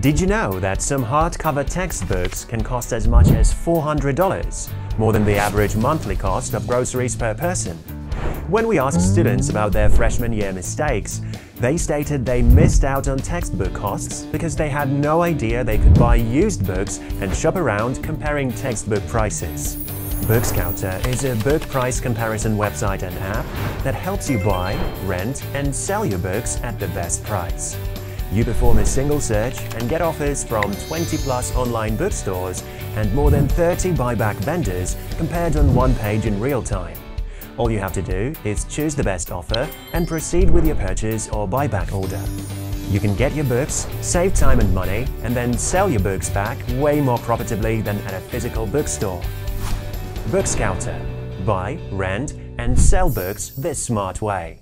Did you know that some hardcover textbooks can cost as much as $400, more than the average monthly cost of groceries per person? When we asked students about their freshman year mistakes, they stated they missed out on textbook costs because they had no idea they could buy used books and shop around comparing textbook prices. Bookscouter is a book price comparison website and app that helps you buy, rent, and sell your books at the best price. You perform a single search and get offers from 20 plus online bookstores and more than 30 buyback vendors compared on one page in real time. All you have to do is choose the best offer and proceed with your purchase or buyback order. You can get your books, save time and money, and then sell your books back way more profitably than at a physical bookstore. Bookscouter. Buy, rent, and sell books this smart way.